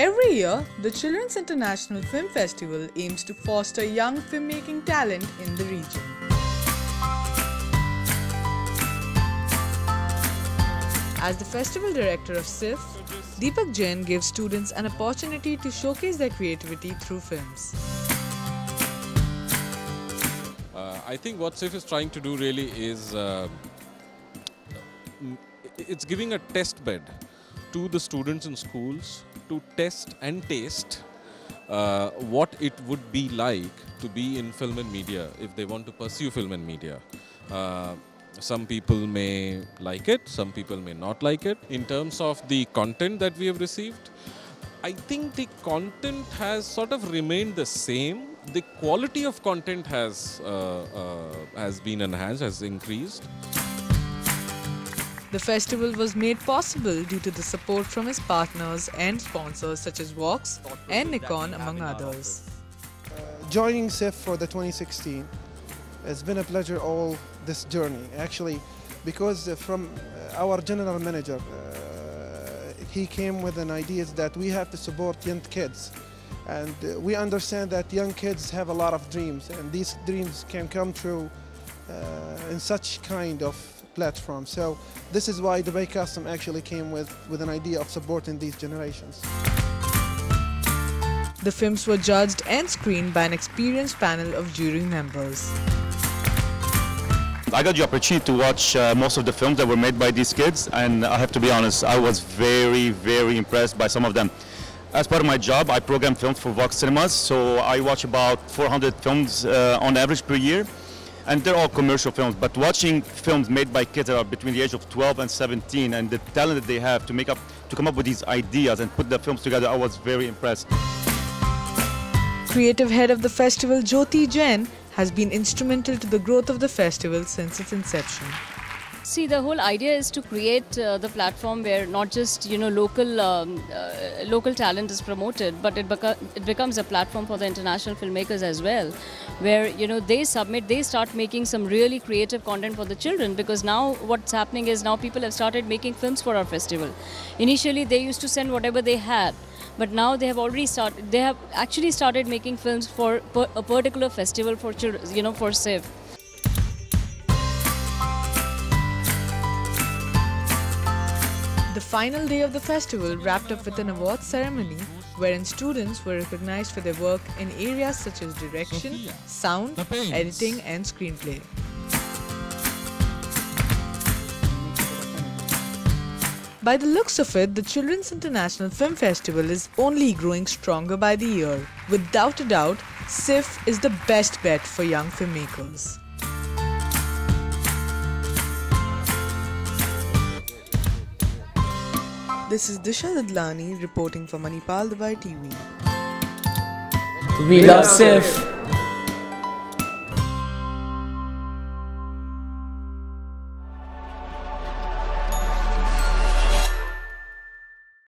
Every year, the Children's International Film Festival aims to foster young filmmaking talent in the region. As the festival director of CIFF, Deepak Jain gives students an opportunity to showcase their creativity through films. Uh, I think what CIFF is trying to do really is uh, it's giving a test bed to the students in schools to test and taste uh, what it would be like to be in film and media if they want to pursue film and media. Uh, some people may like it, some people may not like it. In terms of the content that we have received, I think the content has sort of remained the same. The quality of content has uh, uh, has been enhanced, has increased. The festival was made possible due to the support from its partners and sponsors such as Vox and Nikon, among others. joining CIFF for the 2016 it's been a pleasure all this journey actually because uh, from uh, our general manager uh, he came with an idea that we have to support young kids and uh, we understand that young kids have a lot of dreams and these dreams can come true uh, in such kind of platform so this is why Dubai Custom actually came with, with an idea of supporting these generations. The films were judged and screened by an experienced panel of jury members. I got the opportunity to watch uh, most of the films that were made by these kids, and I have to be honest, I was very, very impressed by some of them. As part of my job, I program films for Vox Cinemas, so I watch about 400 films uh, on average per year, and they're all commercial films. But watching films made by kids that are between the age of 12 and 17, and the talent that they have to make up, to come up with these ideas and put the films together, I was very impressed. Creative head of the festival, Jyoti Jain, has been instrumental to the growth of the festival since its inception. See, the whole idea is to create uh, the platform where not just you know local um, uh, local talent is promoted, but it, it becomes a platform for the international filmmakers as well, where you know they submit, they start making some really creative content for the children. Because now what's happening is now people have started making films for our festival. Initially, they used to send whatever they had, but now they have already started. They have actually started making films for per- a particular festival for children, you know, for CIFF. The final day of the festival wrapped up with an awards ceremony wherein students were recognized for their work in areas such as direction, sound, editing, and screenplay. By the looks of it, the Children's International Film Festival is only growing stronger by the year. Without a doubt, CIFF is the best bet for young filmmakers. This is Disha Dadlani reporting for Manipal Dubai TV. We love CIFF.